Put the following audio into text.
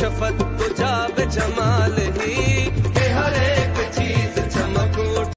शफत तो जमाल ही।